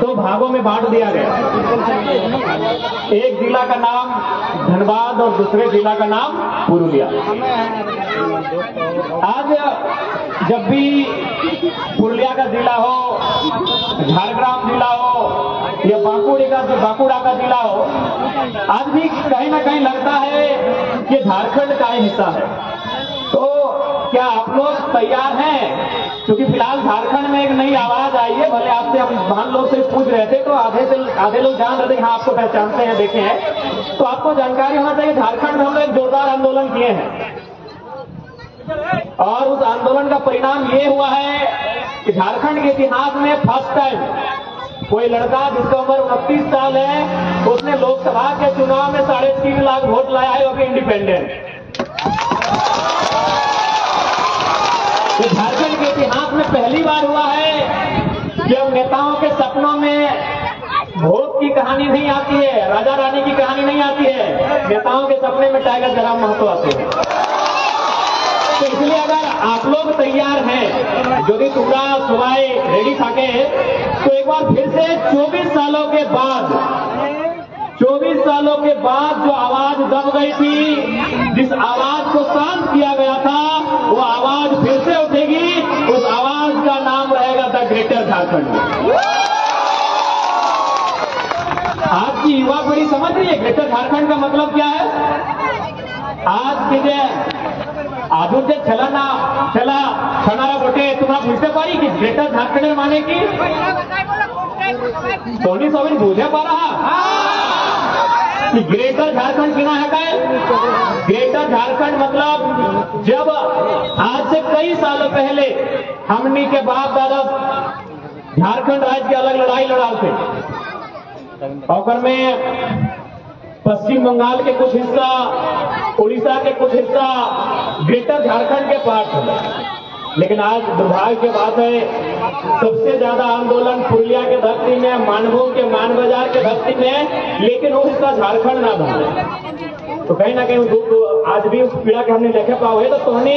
दो भागों में बांट दिया गया। एक जिला का नाम धनबाद और दूसरे जिला का नाम पुरुलिया। आज जब भी पुरुलिया का जिला हो, झारग्राम जिला हो, या बांकुड़ी का बांकुड़ा का जिला हो, आज भी कहीं ना कहीं लगता है कि झारखंड का ही हिस्सा है। तो क्या आप लोग तैयार हैं? क्योंकि फ़िलहाल झारखंड में एक नई आवाज़ आई है। भले आपसे हम बहन लोग से पूछ रहे थे तो आधे से, आधे लोग जान रहे थे हाँ आपको पहचानते हैं, देखे हैं। तो आपको जानकारी होना चाहिए, झारखंड में हम लोग एक जोरदार आंदोलन किए हैं। और उस आंदोलन का परिणाम ये हुआ है कि झारखंड के इतिहास में फ़र्स्ट टाइम कोई लड़का जिसका उम्र उनतीस साल है, उसने लोकसभा के चुनाव में साढ़े तीन लाख वोट लाया है अभी इंडिपेंडेंट झारखंड के इतिहास में पहली बार हुआ है। कि अब नेताओं के सपनों में भूत की कहानी नहीं आती है, राजा रानी की कहानी नहीं आती है, नेताओं के सपने में टाइगर जराम महतो आते हैं। तो इसलिए अगर आप लोग तैयार हैं, यदि टुकड़ा सुबह रेडी थाके तो एक बार फिर से 24 सालों के बाद 24 सालों के बाद जो आवाज़ दब गई थी जिस आवाज़ को शांत किया गया था वो आवाज़ फिर से उठेगी। उस आवाज़ का नाम रहेगा द ग्रेटर झारखंड। आज की युवा पीढ़ी समझ रही है ग्रेटर झारखंड का मतलब क्या है? आज के जय। आजू जे छला ना छला छणारा बटे तुम्हारा बुझते पारी कि ग्रेटर झारखंड माने की? सोनी सोनी बुझे पा रहा? ग्रेटर झारखंड किना है का ग्रेटर झारखंड मतलब जब आज से कई सालों पहले हमनी के बाप दादा झारखंड राज्य के अलग लड़ाई लड़ा थे। और में पश्चिम बंगाल के कुछ हिस्सा, उड़ीसा के कुछ हिस्सा ग्रेटर झारखंड के पार्ट है लेकिन आज दुर्भाग्य की बात है सबसे ज़्यादा आंदोलन पुरुलिया के धरती में मानभूम के मान बाज़ार के धरती में लेकिन वो हिस्सा झारखंड ना बना। तो कहीं ना कहीं दो, दो, आज भी उस पीड़ा के हमने देखे पाओ है। तो तुमने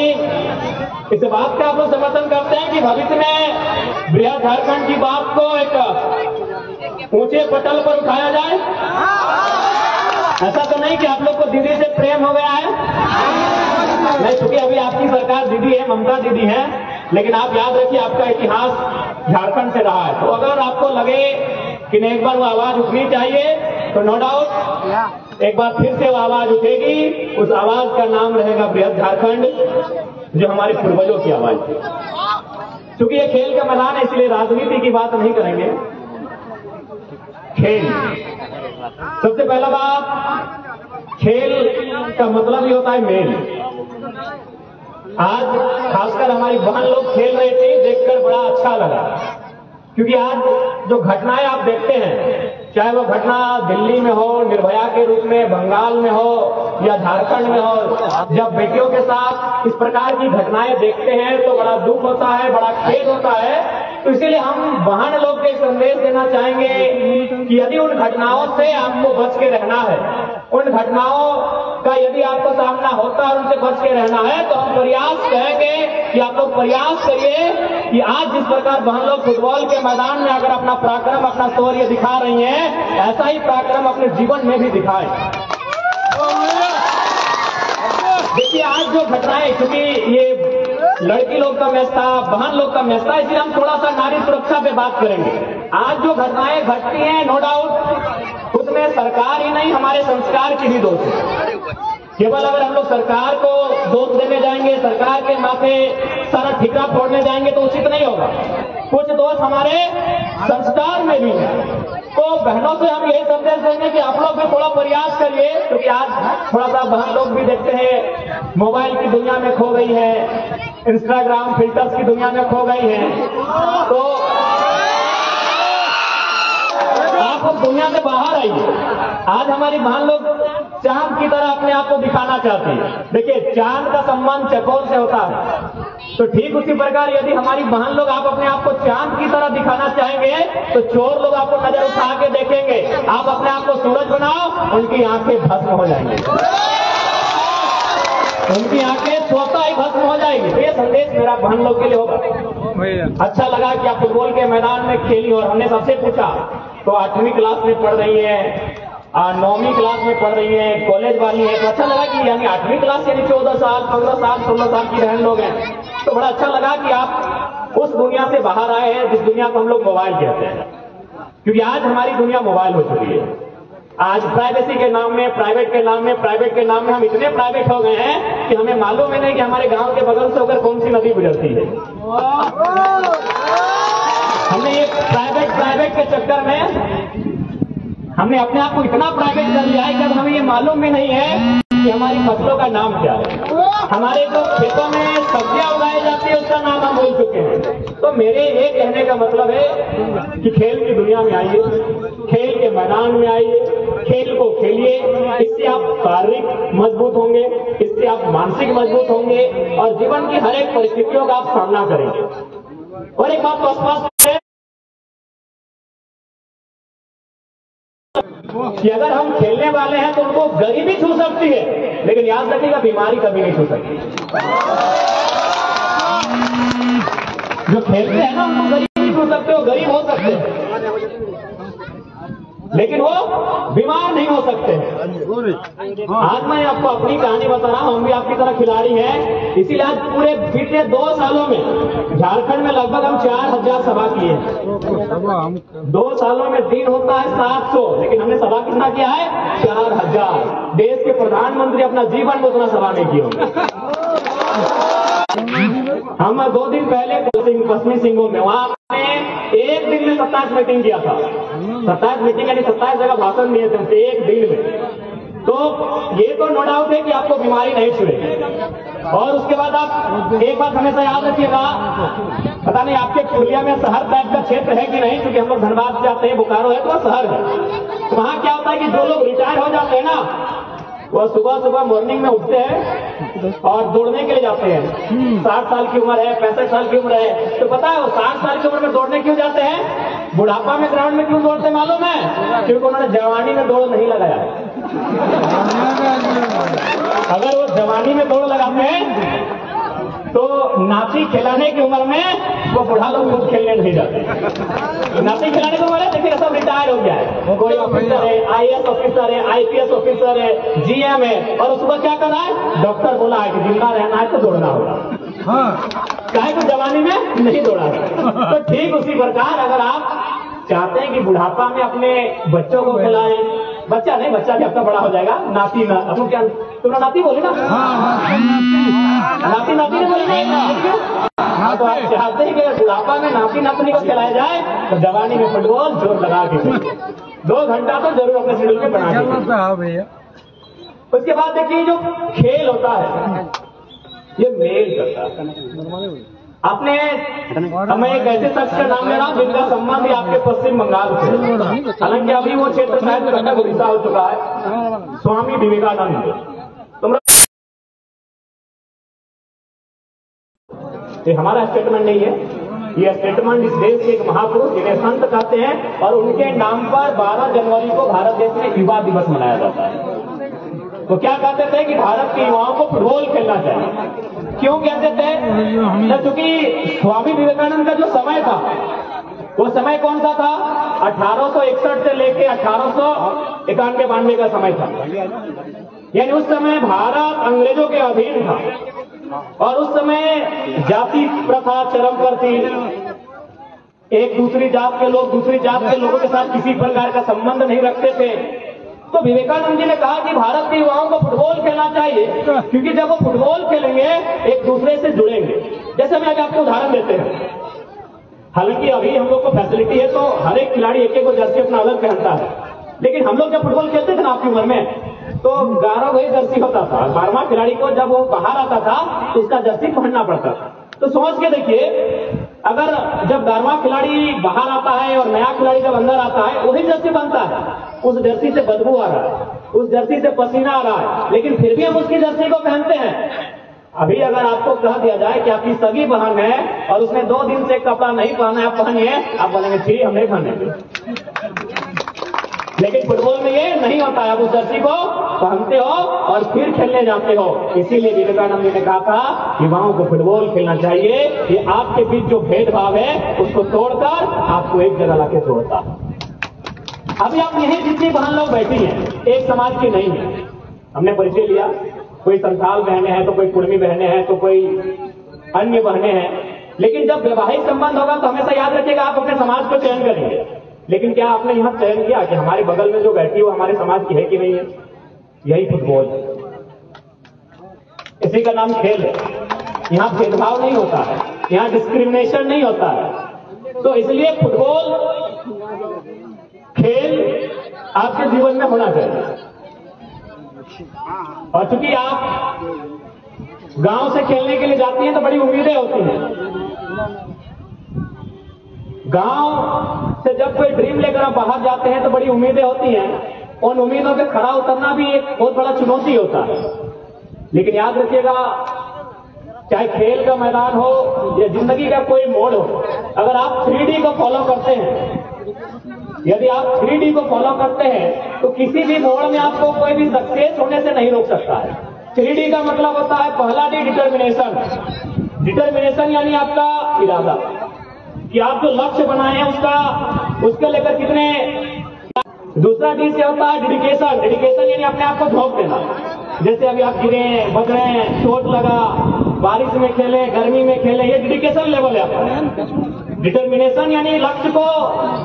इस बात का आप लोग समर्थन करते हैं कि भविष्य में बृहद झारखंड की बात को एक ऊँचे पटल पर उठाया जाए? ऐसा तो नहीं कि आप लोग को दीदी से प्रेम हो गया है। नहीं क्योंकि अभी आपकी सरकार दीदी है, ममता दीदी है, लेकिन आप याद रखिए, आपका इतिहास झारखंड से रहा है। तो अगर आपको लगे कि नहीं, एक बार वो आवाज़ उठनी चाहिए तो नो डाउट एक बार फिर से वो आवाज़ उठेगी। उस आवाज़ का नाम रहेगा बृहद झारखंड, जो हमारे पूर्वजों की आवाज़ थी। क्योंकि ये खेल का मैदान है, इसलिए राजनीति की बात नहीं करेंगे। खेल। सबसे पहला बात, खेल का मतलब ये होता है मेल। आज खासकर हमारी बहन लोग खेल रहे थे, देखकर बड़ा अच्छा लगा। क्योंकि आज जो घटनाएँ आप देखते हैं, चाहे वो घटना दिल्ली में हो, निर्भया के रूप में, बंगाल में हो, या झारखंड में हो, जब बेटियों के साथ इस प्रकार की घटनाएँ देखते हैं तो बड़ा दुख होता है, बड़ा खेद होता है। तो इसीलिए हम बहन लोग के संदेश देना चाहेंगे कि यदि उन घटनाओं से आपको बच के रहना है, उन घटनाओं का यदि आपको सामना होता है उनसे बच के रहना है तो हम प्रयास करेंगे कि आप लोग प्रयास करिए कि आज जिस प्रकार बहन लोग फुटबॉल के मैदान में अगर अपना पराक्रम, अपना शौर्य दिखा रही हैं, ऐसा ही पराक्रम अपने जीवन में भी दिखाएँ। देखिए, आज जो घटनाएँ क्योंकि ये लड़की लोग का मैच था, बहन लोग का मैच था, इसलिए हम थोड़ा सा नारी सुरक्षा पे बात करेंगे। आज जो घटनाएँ घटती हैं नो डाउट उसमें सरकार ही नहीं, हमारे संस्कार की भी दोष है। केवल अगर हम लोग सरकार को दोष देने जाएँगे, सरकार के माथे सारा ठिका फोड़ने जाएँगे तो उचित नहीं होगा। कुछ दोष हमारे संस्कार में भी है। तो बहनों से हम यही संदेश देंगे कि आप लोग भी थोड़ा प्रयास करिए, क्योंकि आज थोड़ा सा बहन लोग भी देखते हैं, मोबाइल की दुनिया में खो गई है इंस्टाग्राम फिल्टर्स की दुनिया में खो गई है। तो आप अब दुनिया से बाहर आइए। आज हमारी बहन लोग चाँद की तरह अपने आप को दिखाना चाहते हैं। देखिए चाँद का सम्मान चकोर से होता है। तो ठीक उसी प्रकार यदि हमारी बहन लोग आप अपने आप को चाँद की तरह दिखाना चाहेंगे तो चोर लोग आपको नज़र उठा के देखेंगे। आप अपने आप को सूरज बनाओ उनकी आँखें भस्म हो जाएँगे। उनकी आँखें स्वतः ही भस्म हो जाएँगी। तो ये संदेश मेरा बहन लोग के लिए होगा। अच्छा लगा कि आप फुटबॉल के मैदान में खेली और हमने सबसे पूछा तो आठवीं क्लास में पढ़ रही है नौवीं क्लास में पढ़ रही है कॉलेज वाली है। तो अच्छा लगा कि यानी आठवीं क्लास यानी चौदह साल, पंद्रह साल, सोलह साल की बहन लोग हैं। तो बड़ा अच्छा लगा कि आप उस दुनिया से बाहर आए हैं, जिस दुनिया को हम लोग मोबाइल कहते हैं। क्योंकि आज हमारी दुनिया मोबाइल हो चुकी है। आज प्राइवेसी के नाम में प्राइवेट के नाम में प्राइवेट के नाम में हम इतने प्राइवेट हो गए हैं कि हमें मालूम ही नहीं कि हमारे गाँव के बगल से होकर कौन सी नदी गुजरती है। हमने ये प्राइवेट प्राइवेट के चक्कर में हमने अपने आप को इतना प्राइवेट कर लिया है कि हमें ये मालूम भी नहीं है कि हमारी फ़सलों का नाम क्या है। हमारे जो खेतों में सब्ज़ियाँ उगाई जाती है, उसका नाम हम बोल चुके हैं। तो मेरे ये कहने का मतलब है कि खेल की दुनिया में आइए, खेल के मैदान में आइए, खेल को खेलिए, इससे आप शारीरिक मज़बूत होंगे, इससे आप मानसिक मज़बूत होंगे और जीवन की हर एक परिस्थितियों का आप सामना करेंगे। और एक बात तो स्पष्ट कि अगर हम खेलने वाले हैं तो उनको गरीबी छू सकती है। लेकिन याद रखिएगा, बीमारी कभी नहीं छू सकती। जो खेलते हैं ना, उनको गरीबी छू सकते हो गरीब हो सकते हैं। लेकिन वो बीमार नहीं हो सकते। आज मैं आपको अपनी कहानी बता रहा हूँ हम भी आपकी तरह खिलाड़ी हैं। इसीलिए आज पूरे बीते दो सालों में, झारखंड में लगभग हम चार हज़ार सभा किए दो सालों में दिन होता है सात सौ, लेकिन हमने सभा कितना किया है? चार हज़ार। देश के प्रधानमंत्री अपना जीवन में उतना सभा नहीं किए हम दो दिन पहले पश्चिमी सिंहभूम में वहाँ एक दिन में सत्ताईस मीटिंग किया था। सत्ताईस मीटिंग यानी सत्ताईस जगह भाषण दिए थे एक दिन में। तो ये तो नो डाउट है कि आपको बीमारी नहीं छुएगी और उसके बाद आप एक बात हमेशा याद रखिएगा, पता नहीं आपके पुलिया में शहर टाइप का क्षेत्र है कि नहीं, क्योंकि हम लोग धनबाद जाते हैं, बोकारो है तो शहर है। तो वहाँ क्या होता है कि जो लोग रिटायर हो जाते हैं ना वो सुबह सुबह मॉर्निंग में उठते हैं और दौड़ने के लिए जाते हैं। साठ साल की उम्र है पैंसठ साल की उम्र है। तो पता है वो साठ साल की उम्र में दौड़ने क्यों जाते हैं? बुढ़ापा में ग्राउंड में क्यों दौड़ते मालूम है? क्योंकि उन्होंने जवानी में दौड़ नहीं लगाया। अगर वो जवानी में दौड़ लगाते हैं तो नाती खिलाने की उम्र में वो बुढ़ा लोग खुद खेलने नहीं जाते। नाती खिलाने को है देखिए सब रिटायर हो गया है। कोई ऑफिसर है आईएएस ऑफिसर है आईपीएस ऑफिसर है जीएम है और उसको क्या करना है? डॉक्टर बोला है कि ज़िंदा रहना है तो दौड़ना होगा। हाँ। चाहे तो जवानी में नहीं दौड़ा तो ठीक उसी प्रकार अगर आप चाहते हैं कि बुढ़ापा में अपने बच्चों को खिलाएँ बच्चा नहीं बच्चा भी आपका बड़ा हो जाएगा नाती ना अब क्या तुमने नाती बोले ना? नाती नाती ने बोले हाँ तो आप चाहते हैं कि बुढ़ापा में नाती नातनी को खिलाया जाए तो जवानी में फुटबॉल ज़ोर लगा के दो घंटा तो ज़रूर अपने शेड्यूल में बना के भैया। उसके बाद देखिए जो खेल होता है ये मेल करता है। आपने हमें एक ऐसे शख्स का नाम ले रहा हूँ जिनका संबंध भी आपके पश्चिम बंगाल से हालाँकि अभी वो क्षेत्र शायद उड़ीसा हो चुका है। स्वामी विवेकानंद। तुम ये हमारा स्टेटमेंट नहीं है। ये स्टेटमेंट इस देश के एक महापुरुष, जिन्हें संत कहते हैं, और उनके नाम पर 12 जनवरी को भारत देश में युवा दिवस मनाया जाता है। तो क्या कहते थे कि भारत के युवाओं को फुटबॉल खेलना चाहिए? क्यों कहते थे? क्योंकि स्वामी विवेकानंद का जो समय था, वो समय कौन सा था? 1861 से लेके अठारह सौ इक्यानवे बानवे का समय था। यानी उस समय भारत अंग्रेज़ों के अधीन था। और उस समय जाति प्रथा चरम पर थी। एक दूसरी जात के लोग दूसरी जात के लोगों के साथ किसी प्रकार का संबंध नहीं रखते थे। तो विवेकानंद जी ने कहा कि भारत के युवाओं को फुटबॉल खेलना चाहिए, क्योंकि जब वो फुटबॉल खेलेंगे, एक दूसरे से जुड़ेंगे। जैसे मैं आज आपको उदाहरण देते हैं। हालाँकि अभी हम लोग को फैसिलिटी है तो हर एक खिलाड़ी एक एक को जर्सी अपना अलग पहनता है। लेकिन हम लोग जब फुटबॉल खेलते थे ना आपकी उम्र में तो ग्यारह वही जर्सी होता था। बारहवा खिलाड़ी को जब वो बाहर आता था तो उसका जर्सी पहनना पड़ता था। तो सोच के देखिए, अगर जब बारहवा खिलाड़ी बाहर आता है और नया खिलाड़ी जब अंदर आता है, वही जर्सी बनता है। उस जर्सी से बदबू आ रहा है। उस जर्सी से पसीना आ रहा है। लेकिन फिर भी हम उसकी जर्सी को पहनते हैं। अभी अगर आपको कह दिया जाए कि आपकी सगी बहन है और उसने दो दिन से कपड़ा नहीं पहना है, पहनिए, आप बोलेंगे ठीक हम नहीं पहनेंगे। लेकिन फुटबॉल में ये नहीं होता है। आप उस जर्सी को पहनते हो और फिर खेलने जाते हो। इसीलिए विवेकानंद जी ने कहा था युवाओं को फुटबॉल खेलना चाहिए ये आपके बीच जो भेदभाव है, उसको तोड़कर आपको एक जगह लाके जोड़ता। है अभी आप यही जितनी बहन लोग बैठी हैं, एक समाज की नहीं है। हमने परिचय लिया। कोई संथाल बहने हैं तो कोई कुर्मी बहने हैं तो कोई अन्य बहने हैं। लेकिन जब वैवाहिक संबंध होगा तो हमेशा याद रखिएगा, आप अपने समाज को चयन करेंगे। लेकिन क्या आपने यहाँ चयन किया कि हमारे बगल में जो बैठी है, वो हमारे समाज की है कि नहीं है? यही फुटबॉल इसी का नाम खेल है। यहाँ भेदभाव नहीं होता है। यहाँ डिस्क्रिमिनेशन नहीं होता है। तो इसलिए फुटबॉल, खेल आपके जीवन में होना चाहिए। और चूँकि आप गाँव से खेलने के लिए जाती हैं तो बड़ी उम्मीदें होती हैं। गाँव से जब कोई ड्रीम लेकर आप बाहर जाते हैं तो बड़ी उम्मीदें होती हैं। उन उम्मीदों पे खड़ा उतरना भी एक बहुत बड़ा चुनौती होता है। लेकिन याद रखिएगा, चाहे खेल का मैदान हो, या ज़िंदगी का कोई मोड़ हो, अगर आप थ्री को फॉलो करते हैं, यदि आप थ्री को फॉलो करते हैं तो किसी भी मोड़ में आपको कोई भी सक्सेस होने से नहीं रोक सकता है। थ्री का मतलब होता है पहला डी डिटर्मिनेशन डिटर्मिनेशन यानी आपका इरादा। कि आप जो लक्ष्य बनाए हैं उसका, उसके लेकर कितने? दूसरा डी से होता है डेडिकेशन डेडिकेशन यानी अपने आप को झोंक देना। जैसे अभी आप गिरे बगड़े चोट लगा, बारिश में खेले, गर्मी में खेले, ये डेडिकेशन लेवल है आपका डिटर्मिनेशन यानी लक्ष्य को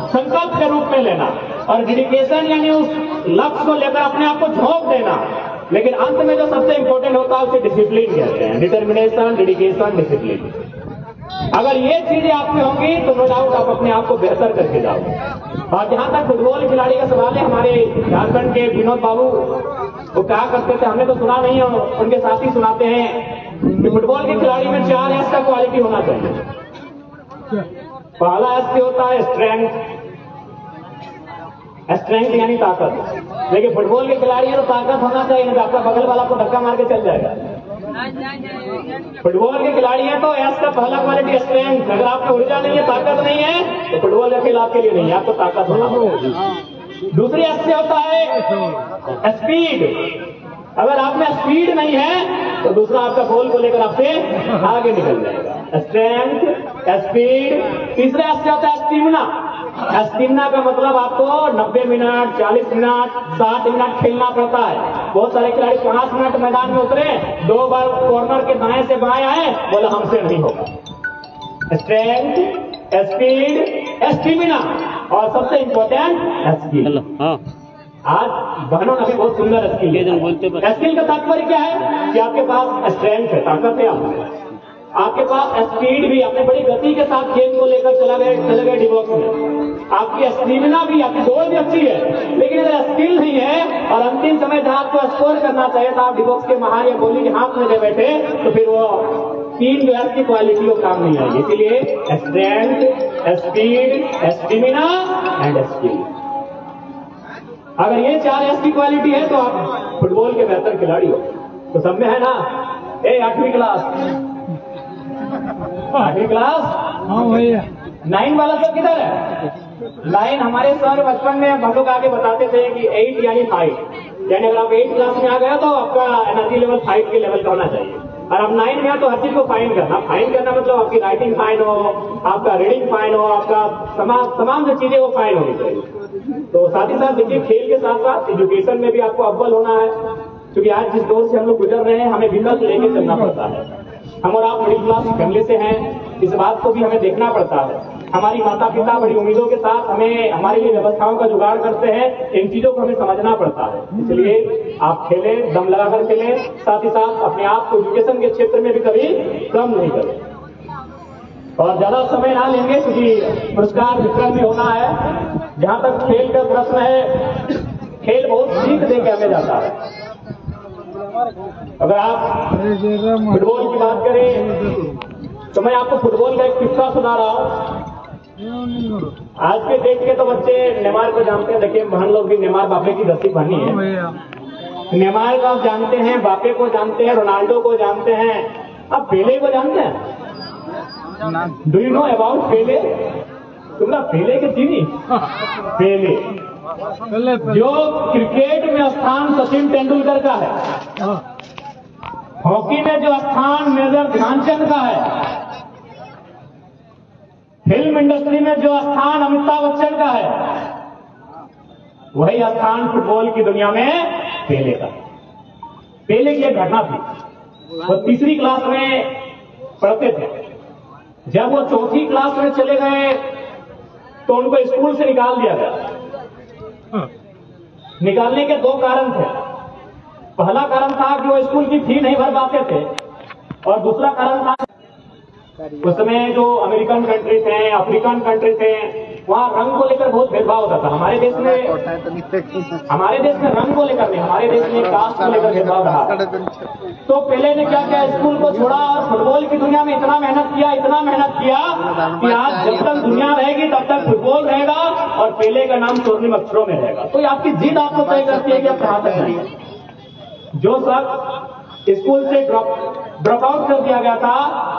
संकल्प के रूप में लेना। और डेडिकेशन यानी उस लक्ष्य को लेकर अपने आप को झोंक देना। लेकिन अंत में जो सबसे इंपॉर्टेंट होता है, उसे डिसिप्लिन कहते हैं। डिटर्मिनेशन डेडिकेशन डिसिप्लिन अगर ये चीज़ें आप में होंगी तो नो डाउट आप अपने आप को बेहतर करके जाओगे। और जहाँ तक फुटबॉल खिलाड़ी का सवाल है, हमारे झारखंड के विनोद बाबू, वो क्या करते थे, हमने तो सुना नहीं है, उनके साथी सुनाते हैं। कि फुटबॉल के खिलाड़ी में चार एस का क्वालिटी होना चाहिए। पहला एस होता है स्ट्रेंथ स्ट्रेंथ यानी ताकत। लेकिन फुटबॉल के खिलाड़ी है तो ताकत होना चाहिए तो आपका बगल वाला को धक्का मार के चल जाएगा। फुटबॉल के खिलाड़ी हैं तो एस का पहला क्वालिटी स्ट्रेंथ अगर आपको ऊर्जा नहीं है, ताकत नहीं है तो फुटबॉल का खेल आपके लिए नहीं है, आपको ताकत होना होगा। दूसरी एस से होता है स्पीड अगर आप में स्पीड नहीं है तो दूसरा आपका बॉल को लेकर आपसे आगे निकल जाएगा। स्ट्रेंथ स्पीड तीसरा एस से होता है स्टीमना स्टीमना का मतलब आपको 90 मिनट 40 मिनट 60 मिनट खेलना पड़ता है। बहुत सारे खिलाड़ी पाँच मिनट मैदान में उतरे दो बार कॉर्नर के दाएँ से बाएँ आए बोला हमसे नहीं होगा स्ट्रेंथ स्पीड स्टीमिना और सबसे इंपॉर्टेंट स्किल आज बहनों ने भी बहुत सुंदर स्किल बोलते स्किल का तात्पर्य क्या है? कि आपके पास स्ट्रेंथ है ताकत है आप आपके पास स्पीड भी अपने बड़ी गति के साथ गेम को लेकर चला गए चले गए डिवॉक्स में। आपकी स्टीमिना भी आपकी दौड़ भी अच्छी है। लेकिन अगर स्किल नहीं है और अंतिम समय जहाँ आपको स्कोर करना चाहिए था आप डिबॉक्स के महार या गोली के हाथ में दे बैठे तो फिर वो तीन है की क्वालिटी वो काम नहीं आएगी। इसीलिए strength speed stamina and skill अगर ये चार एस की क्वालिटी है तो आप फुटबॉल के बेहतर खिलाड़ी हो। तो सब में है ना? ए आठवीं क्लास आठवीं क्लास हाँ भैया नाइन वाला सब किधर है? नाइन हमारे सर बचपन में हम लोग आगे बताते थे कि एट यानी फाइव यानी अगर आप एट क्लास में आ गया तो आपका एनर्जी लेवल फाइव के लेवल का होना चाहिए। और आप नाइन में तो हर चीज़ को फाइन करना। फाइन करना मतलब आपकी राइटिंग फाइन हो, आपका रीडिंग फाइन हो, आपका तमाम जो चीज़ें वो फाइन होनी चाहिए। तो साथ ही साथ देखिए, खेल के साथ साथ एजुकेशन में भी आपको अव्वल होना है। क्योंकि आज जिस दौर से हम लोग गुजर रहे हैं, हमें विकल्प लेके चलना पड़ता है। हम और आप मिडिल क्लास फैमिली से हैं, इस बात को भी हमें देखना पड़ता है। हमारी माता पिता बड़ी उम्मीदों के साथ हमें हमारे लिए व्यवस्थाओं का जुगाड़ करते हैं इन चीज़ों को हमें समझना पड़ता है। इसलिए आप खेलें दम लगाकर खेलें साथ ही साथ अपने आप को एजुकेशन के क्षेत्र में भी कभी कम नहीं करें। और ज़्यादा समय ना लेंगे क्योंकि पुरस्कार वितरण भी होना है। जहाँ तक खेल का प्रश्न है खेल बहुत सीख दे के हमें जाता है। अगर आप फुटबॉल की बात करें तो मैं आपको फुटबॉल का एक किस्सा सुना रहा हूँ। आज के डेट के तो बच्चे नेमार को जानते हैं। देखिए बहन लोग भी नेमार बापे की दस्ती बनी है। भैया। नेमार को आप जानते हैं बापे को जानते हैं रोनाल्डो को जानते हैं। आप पेले को जानते हैं? Do you know about Pele तुमरा पेले के चीनी? पेले जो क्रिकेट में स्थान सचिन तेंदुलकर का है। हॉकी में जो स्थान मेजर ध्यानचंद का है। फ़िल्म इंडस्ट्री में जो स्थान अमिताभ बच्चन का है वही स्थान फुटबॉल की दुनिया में पेले का। पेले की एक घटना थी। वो तीसरी क्लास में पढ़ते थे। जब वो चौथी क्लास में चले गए तो उनको स्कूल से निकाल दिया गया। निकालने के दो कारण थे। पहला कारण था कि वो स्कूल की फ़ी नहीं भर पाते थे और दूसरा कारण था उस समय जो अमेरिकन कंट्रीज़ थे अफ्रीकन कंट्री थे वहाँ रंग को लेकर बहुत भेदभाव होता था। हमारे देश में हमारे देश में रंग को लेकर नहीं, हमारे देश में कास्ट को लेकर भेदभाव रहा। तो पहले ने क्या किया? स्कूल को छोड़ा और फुटबॉल की दुनिया में इतना मेहनत किया, इतना मेहनत किया कि आज जब तक दुनिया रहेगी, तब तक फुटबॉल रहेगा और पहले का नाम स्वर्णिम अक्षरों में रहेगा। तो आपकी जीत आपको तय करती है कि आप कहाँ तक जो शख्स स्कूल से ड्रॉप ड्रॉप आउट कर दिया गया था।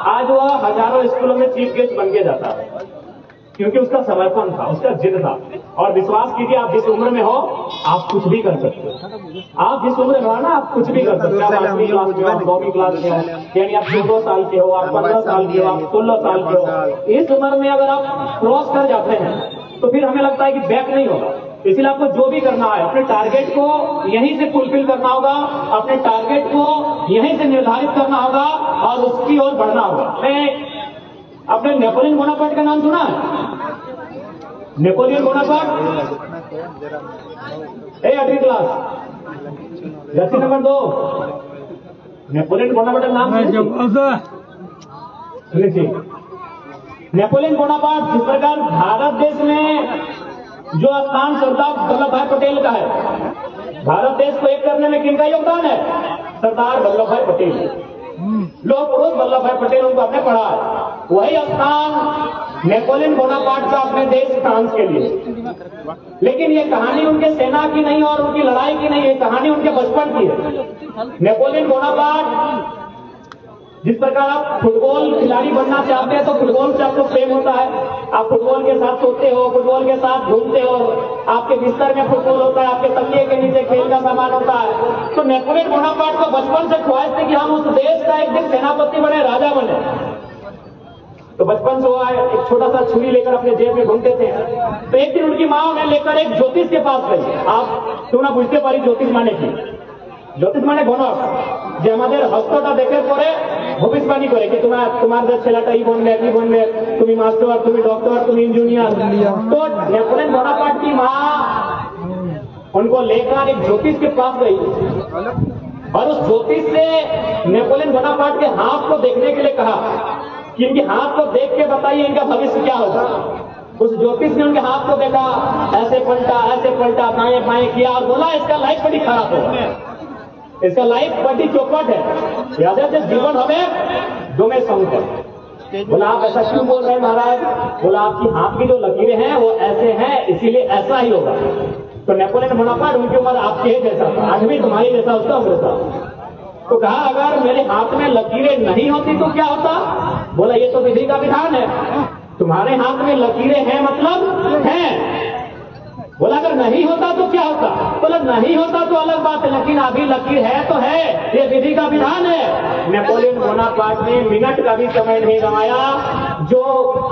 आज वह हज़ारों स्कूलों में चीफ गेस्ट बन के जाता। है क्योंकि उसका समर्पण था उसका जिद था। और विश्वास कीजिए आप जिस उम्र में हो आप कुछ भी कर सकते हो। आप जिस उम्र में हो ना आप कुछ भी कर सकते हो। आप आठवीं क्लास में हो आप नौवीं क्लास में हो यानी आप चौदह साल के हो आप पंद्रह साल के हो आप सोलह साल के हो। इस उम्र में अगर आप क्रॉस कर जाते हैं तो फिर हमें लगता है कि बैक नहीं होगा। इसलिए आपको जो भी करना है, अपने टारगेट को यहीं से फुलफिल करना होगा, अपने टारगेट को यहीं से निर्धारित करना होगा और उसकी ओर बढ़ना होगा। मैं आपने नेपोलियन बोनापार्ट का नाम सुना है? नेपोलियन बोनापार्ट ए, अगली क्लास जर्सी नंबर दो। नेपोलियन बोनापार्ट का नाम सुनिए। नेपोलियन बोनापार्ट जिस प्रकार भारत देश में जो स्थान सरदार वल्लभ भाई पटेल का है। भारत देश को एक करने में किनका योगदान है? सरदार वल्लभ भाई पटेल। लोग पुरुष वल्लभ भाई पटेल उनको आपने पढ़ा है। वही स्थान नेपोलियन बोनापार्ट का अपने देश फ्रांस के लिए। लेकिन ये कहानी उनके सेना की नहीं और उनकी लड़ाई की नहीं, ये कहानी उनके बचपन की है। नेपोलियन बोनापार्ट जिस प्रकार आप फुटबॉल खिलाड़ी बनना चाहते हैं तो फुटबॉल से आपको प्रेम होता है। आप फुटबॉल के साथ सोते हो, फुटबॉल के साथ घूमते हो। आपके बिस्तर में फुटबॉल होता है, आपके तकिए के नीचे खेल का सामान होता है। तो नेपोलियन बोनापार्ट को बचपन से ख्वाहिश थी कि हम उस देश का एक दिन सेनापति बने, राजा बने। तो बचपन से हुआ एक छोटा सा छुरी लेकर अपने जेब में घूमते थे। तो एक दिन उनकी माँ उन्हें लेकर एक ज्योतिष के पास गई। आप क्यों ना बुझते पारी ज्योतिष माने की? ज्योतिष माने घोनौर যে আমাদের হস্তটা দেখে পরে ভবিষ্যবাণী করে কি তোমার তোমাদের ছেলেটা ই বনবে কি বনবে তুমি মাস্টার তুমি ডক্টর তুমি इंजीनियर तो नेपोलियन बोनापार्ट की माँ उनको लेकर एक ज्योतिष के पास गई और उस ज्योतिष से नेपोलियन बोनापार्ट के हाथ को देखने के लिए कहा कि इनके हाथ को देख के बताइए इनका भविष्य क्या होगा उस ज्योतिष ने उनके हाथ को देखा ऐसे पलटा ऐसे पलटा दाएं बाएं किया और बोला इसका लाइफ बड़ी खराब होगा इसका लाइफ बड़ी चौपट है। याद है जीवन हमें दो में संकट बोला आप ऐसा क्यों बोल रहे हैं महाराज? बोला आपकी हाथ की जो लकीरें हैं, वो ऐसे हैं, इसीलिए ऐसा ही होगा। तो नेपोलियन बोनापार्ट उनकी उम्र आपके ही जैसा था आठवीं तुम्हारी जैसा, उसका उम्र था। तो कहा, अगर मेरे हाथ में लकीरें नहीं होती तो क्या होता? बोला, ये तो विधि का विधान है। तुम्हारे हाथ में लकीरें हैं मतलब हैं। बोला अगर नहीं होता तो क्या होता? बोला नहीं होता तो अलग बात है लेकिन अभी लकीर है तो है ये विधि का विधान है। नेपोलियन बोनापार्ट ने मिनट का भी समय नहीं गवाया जो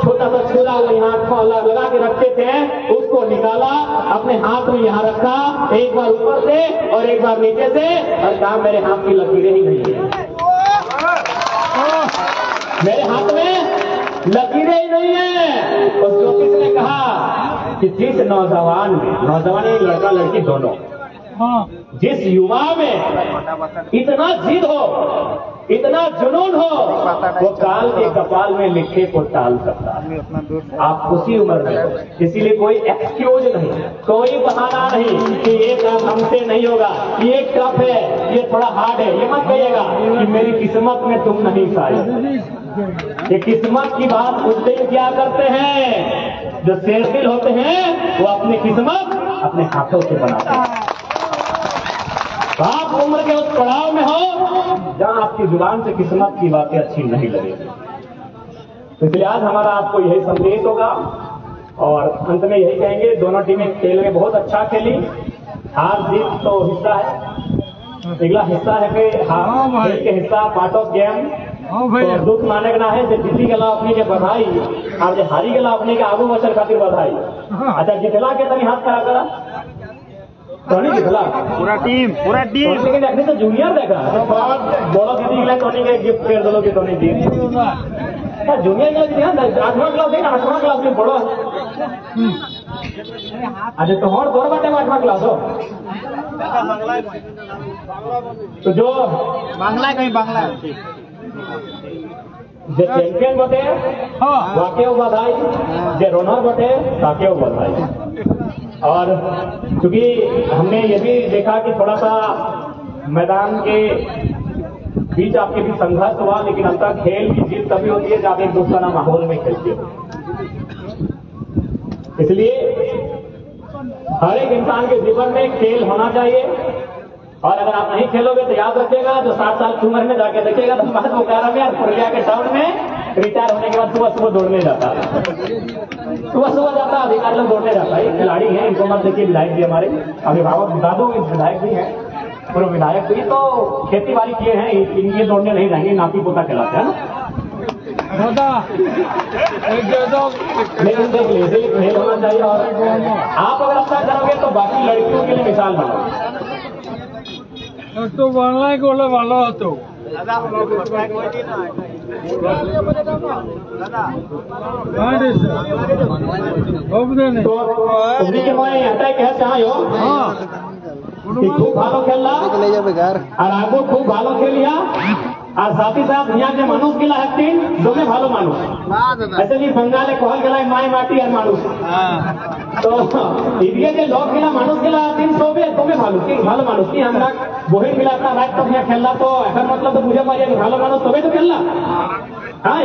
छोटा सा छुरा वो यहाँ खो- लगा लगा के रखते थे उसको निकाला अपने हाथ में यहाँ रखा एक बार ऊपर से और एक बार नीचे से और कहा मेरे हाथ की लकीरें ही नहीं है। मेरे हाथ में लकीरें ही नहीं है। उस ज्योतिष ने कहा कि जिस नौजवान में नौजवान एक लड़का लड़की दोनों। जिस युवा में इतना जिद हो इतना जुनून हो वो काल के कपाल में लिखे को टाल सकता है। आप उसी उम्र में इसीलिए कोई एक्सक्यूज नहीं कोई बहाना नहीं कि ये काम हमसे नहीं होगा। ये टफ है ये थोड़ा हार्ड है ये मत कहिएगा कि मेरी किस्मत में तुम नहीं शायद ये किस्मत की बात उस दिन क्या करते हैं? जो शेरदिल होते हैं वो अपनी किस्मत अपने हाथों से बनाते हैं। आप उम्र के उस पड़ाव में हो जहाँ आपकी ज़ुबान से किस्मत की बातें अच्छी नहीं लगेगी। तो इसलिए आज हमारा आपको यही संदेश होगा और अंत में यही कहेंगे दोनों टीमें खेल में बहुत अच्छा खेली। हार जीत तो हिस्सा है। अगला हिस्सा है कि हार हाँ के हिस्सा पार्ट ऑफ़ गेम तो दुख माने के ना है जे जीती गेला अपने के बधाई और जे हारी गेला अपने के आगू बचल खातिर बधाई। हाँ। अच्छा जितला के तनी हाथ करा करा। टोनी जितला। पूरा टीम पूरा टीम लेकिन अखनी तो जूनियर देखा तो बड़ो दीदी के लिए टोनी के गिफ्ट कर दो कि टोनी दी। अच्छा, जूनियर क्लास दिया ना आठवां क्लास है आठवां क्लास में पढ़ो अच्छा तो और तोर बाटे आठवां क्लास हो। तो जो बांग्ला कहीं बांग्ला। जे चैंपियन बटे हाँ। वाके बधाई जे रनर बटे ताके बधाई और क्योंकि हमने ये भी देखा कि थोड़ा सा मैदान के बीच आपके भी संघर्ष हुआ लेकिन अंतर खेल की जीत तभी होती है जब एक दूसरा माहौल में खेलते हो। इसलिए हर एक इंसान के जीवन में खेल होना चाहिए। और अगर आप नहीं खेलोगे तो याद रखिएगा जो सात साल की उम्र में जाके देखिएगा तो बात मुकारा में और पुरलिया के टाउन में रिटायर होने के बाद सुबह सुबह दौड़ने जाता है। सुबह सुबह जाता है अधिकारी लोग दौड़ने जाता है। खिलाड़ी हैं इनको मत देखिए विधायक भी हमारे अभिभावक दादू विधायक भी हैं पूर्व विधायक भी। तो खेती बाड़ी किए हैं इनके दौड़ने नहीं जाएँगे नाती पोता कहलाते हैं लेकिन देख लीजिए खेल होना चाहिए और आप अगर अच्छा करोगे तो बाकी लड़कियों के लिए मिसाल बनो একটু বাংলায় করলে ভালো হতো খুব ভালো খেললা আর আগো খুব ভালো খেলিয়া আর সাথে সাথ ইয়া যে মানুষ গেলা হাকতেন দমে ভালো মানুষ আসলে বঙ্গালে কহল গেলায় মায় মাটি আর মানুষ তো এদিকে যে মানুষ ভালো ভালো মানুষ কি? আমরা বহি তা রাত খেললা তো এখন মতলব তো বুঝে পারি ভালো মানুষ তবে তো খেললা। হ্যাঁ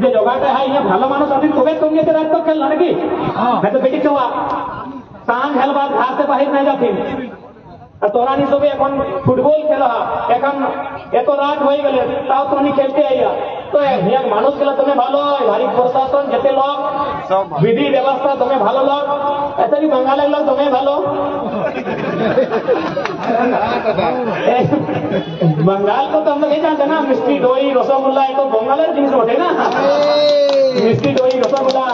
যে জগাটা ইয়া ভালো মানুষ তবে তুমি রাত তো খেললা নাকি? হ্যাঁ।, হ্যাঁ। তো বেটি চোয়া। সাঁঝ হেলবার ঘাসে বাহির না যাতে আর তোরা নি সবে এখন ফুটবল খেলা এখন এত রাত হয়ে গেলে তাও তুমি খেলতে আইয়া তো এক মানুষ গেলে তুমি ভালো ভারী প্রশাসন যেতে লোক विधि व्यवस्था तुम्हें भालो लोग ऐसे भी बंगाल लोग तुम्हें भालो बंगाल को तो हम लोग नहीं जानते ना मिष्टी दोई रसगुल्ला ये तो बंगाल जिनिस होते ना मिष्टी दोई रसगुल्ला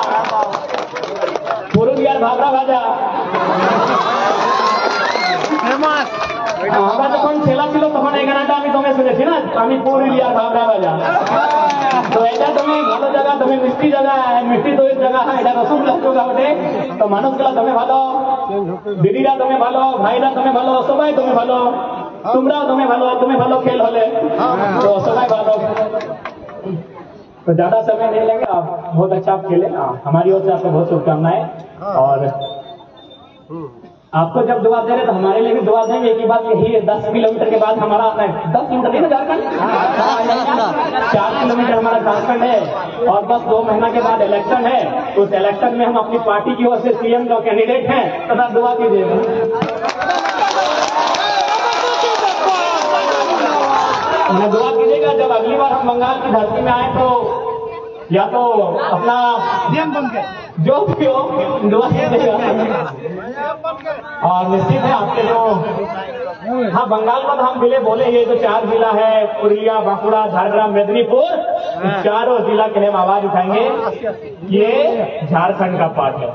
পুরুলিয়ার ভাবরা ভাজা আমরা যখন ছেলা ছিল তখন এই গানাটা আমি তোমায় শুনেছি না আমি পুরুলিয়ার ভাবরা ভাজা তো এটা তুমি ভালো জায়গা তুমি মিষ্টি জায়গা মিষ্টি দইয়ের জায়গা এটা রসগোল্লা জায়গা বটে তো মানুষগুলা তুমি ভালো দিদিরা তুমি ভালো ভাইরা তুমি ভালো সবাই তুমি ভালো তোমরাও তুমি ভালো তুমি ভালো খেল হলে তো সবাই ভালো तो ज्यादा समय नहीं लेंगे आप बहुत अच्छा आप खेले आ, हमारी ओर से आपको बहुत शुभकामनाएं और आपको जब दुआ दे रहे तो हमारे लिए भी दुआ देंगे। एक ही बात यही है दस किलोमीटर के बाद हमारा आता है। दस किलोमीटर नहीं ना झारखंड? चार किलोमीटर हमारा झारखंड है और बस दो महीना के बाद इलेक्शन है। उस इलेक्शन में हम अपनी पार्टी की ओर से सीएम का कैंडिडेट हैं। तथा दुआ कीजिएगा हमें दुआ कीजिएगा जब अगली बार हम बंगाल की धरती में आए तो या तो अपना जो भी हो दुआ कीजिएगा। और निश्चित है आपके जो हाँ बंगाल का तो हम ज़िले बोले ये जो चार जिला है पुरुलिया बांकुड़ा झारग्राम मेदिनीपुर चारों जिला के लिए हम आवाज़ उठाएँगे। ये झारखंड का पार्ट है।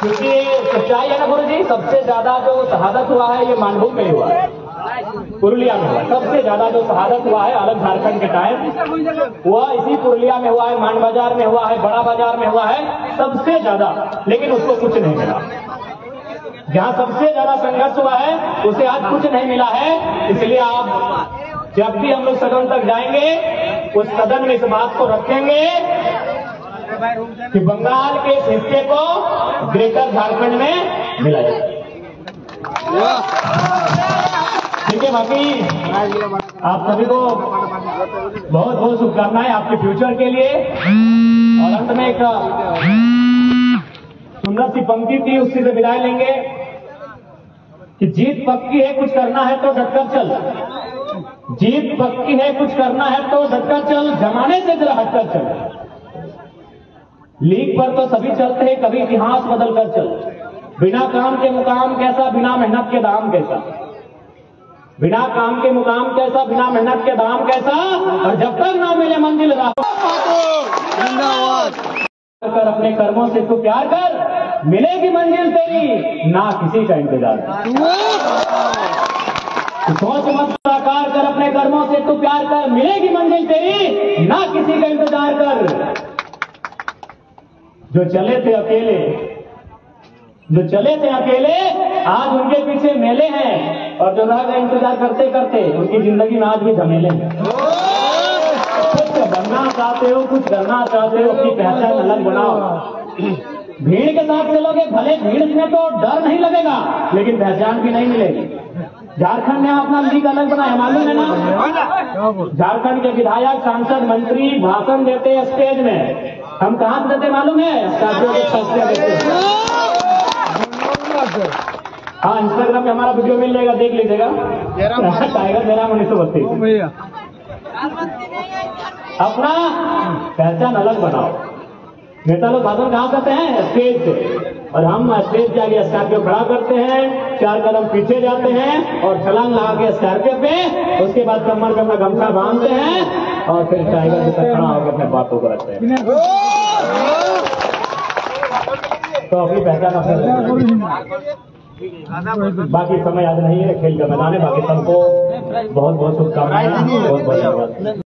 क्योंकि सच्चाई है ना गुरु जी सबसे ज़्यादा जो शहादत हुआ है ये मानभूम में हुआ है। पुरुलिया में हुआ। सबसे ज़्यादा जो शहादत हुआ है, अलग झारखंड के टाइम हुआ इसी पुरुलिया में हुआ है, मान बाज़ार में हुआ है, बड़ा बाज़ार में हुआ है, सबसे ज़्यादा, लेकिन उसको कुछ नहीं मिला। जहाँ सबसे ज़्यादा संघर्ष हुआ है, उसे आज कुछ नहीं मिला है, इसलिए आप जब भी हम लोग सदन तक जाएँगे, उस सदन में इस बात को रखेंगे कि बंगाल के इस हिस्से को ग्रेटर झारखंड में मिला जाए। है बाकी आप सभी को बहुत बहुत शुभकामनाएँ आपके फ्यूचर के लिए। और अंत में एक सुंदर सी पंक्ति थी उसी से विदाई लेंगे। कि जीत पक्की है, कुछ करना है तो डटकर चल। जीत पक्की है, कुछ करना है तो डटकर चल। जमाने से जरा हटकर चल। लीग पर तो सभी चलते हैं, कभी इतिहास बदल कर चल। बिना काम के मुकाम कैसा, बिना मेहनत के दाम कैसा? बिना काम के मुकाम कैसा बिना मेहनत के दाम कैसा? और जब तक ना मिले मंजिल कर अपने कर्मों से तू प्यार कर मिलेगी मंजिल तेरी ना किसी का इंतज़ार। सोच मत साकार कर अपने कर्मों से तू प्यार कर मिलेगी मंजिल तेरी ना किसी का इंतज़ार कर। जो चले थे अकेले जो चले थे अकेले, आज उनके पीछे मेले हैं। और जो रह गए इंतज़ार करते करते, उनकी ज़िंदगी में आज भी झमेले हैं। कुछ बनना चाहते हो, कुछ करना चाहते हो, अपनी पहचान अलग बनाओ। भीड़ के साथ चलोगे, भले भीड़ में तो डर नहीं लगेगा, लेकिन पहचान भी नहीं मिलेगी। झारखंड ने अपना लीग अलग बनाया, मालूम है ना? झारखंड के विधायक, सांसद, मंत्री भाषण देते स्टेज में। हम कहाँ से देते मालूम है? स्टैचू के देते हैं। इंस्टाग्राम पे हमारा वीडियो मिल जाएगा देख लीजिएगा। टाइगर मेरा उन्नीस सौ बत्तीस। भैया। अपना पहचान अलग बनाओ। नेता लोग भाषण कहाँ करते हैं? स्टेज से और हम स्टेज के आगे स्कॉर्पियो खड़ा करते हैं चार कदम पीछे जाते हैं और छलांग लगा के स्कॉर्पियो पे उसके बाद कमर पे अपना गमछा बांधते हैं और फिर टाइगर के साथ खड़ा होकर अपने बातों को रखते हैं। तो अपनी पहचान अपने बाकी समय याद नहीं है, खेल का मैदान है। बाकी सबको बहुत बहुत शुभकामनाएँ बहुत बहुत धन्यवाद।